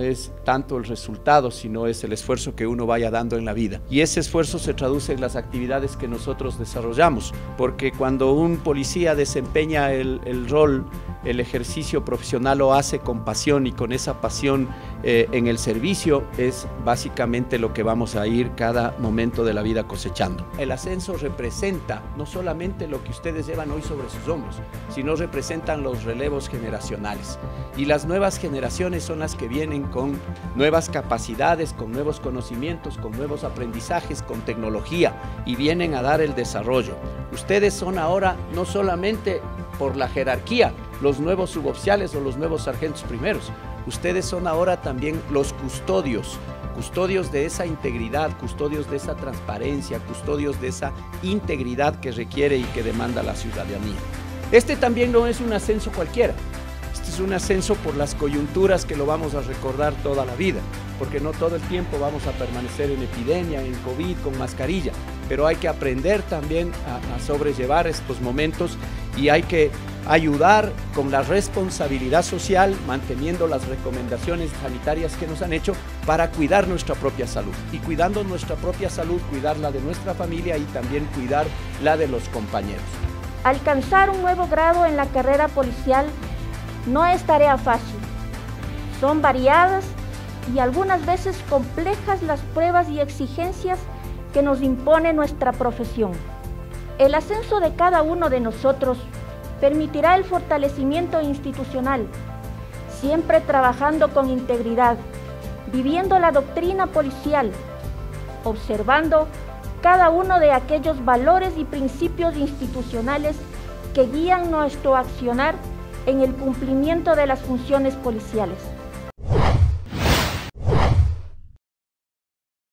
es tanto el resultado, sino es el esfuerzo que uno vaya dando en la vida. Y ese esfuerzo se traduce en las actividades que nosotros desarrollamos, porque cuando un policía desempeña el, el rol el ejercicio profesional lo hace con pasión y con esa pasión eh, en el servicio es básicamente lo que vamos a ir cada momento de la vida cosechando. El ascenso representa no solamente lo que ustedes llevan hoy sobre sus hombros, sino representan los relevos generacionales. Y las nuevas generaciones son las que vienen con nuevas capacidades, con nuevos conocimientos, con nuevos aprendizajes, con tecnología y vienen a dar el desarrollo. Ustedes son ahora no solamente por la jerarquía, los nuevos suboficiales o los nuevos sargentos primeros. Ustedes son ahora también los custodios, custodios de esa integridad, custodios de esa transparencia, custodios de esa integridad que requiere y que demanda la ciudadanía. Este también no es un ascenso cualquiera. Este es un ascenso por las coyunturas que lo vamos a recordar toda la vida, porque no todo el tiempo vamos a permanecer en epidemia, en COVID, con mascarilla, pero hay que aprender también a, sobrellevar estos momentos y hay que ayudar con la responsabilidad social, manteniendo las recomendaciones sanitarias que nos han hecho para cuidar nuestra propia salud. Y cuidando nuestra propia salud, cuidar la de nuestra familia y también cuidar la de los compañeros. Alcanzar un nuevo grado en la carrera policial no es tarea fácil. Son variadas y algunas veces complejas las pruebas y exigencias que nos impone nuestra profesión. El ascenso de cada uno de nosotros permitirá el fortalecimiento institucional, siempre trabajando con integridad, viviendo la doctrina policial, observando cada uno de aquellos valores y principios institucionales que guían nuestro accionar en el cumplimiento de las funciones policiales.